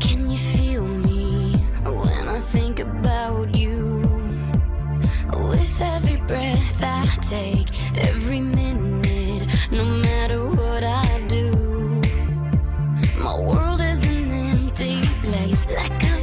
Can you feel me when I think about you? With every breath I take, every minute, no matter what I do, my world is an empty place, like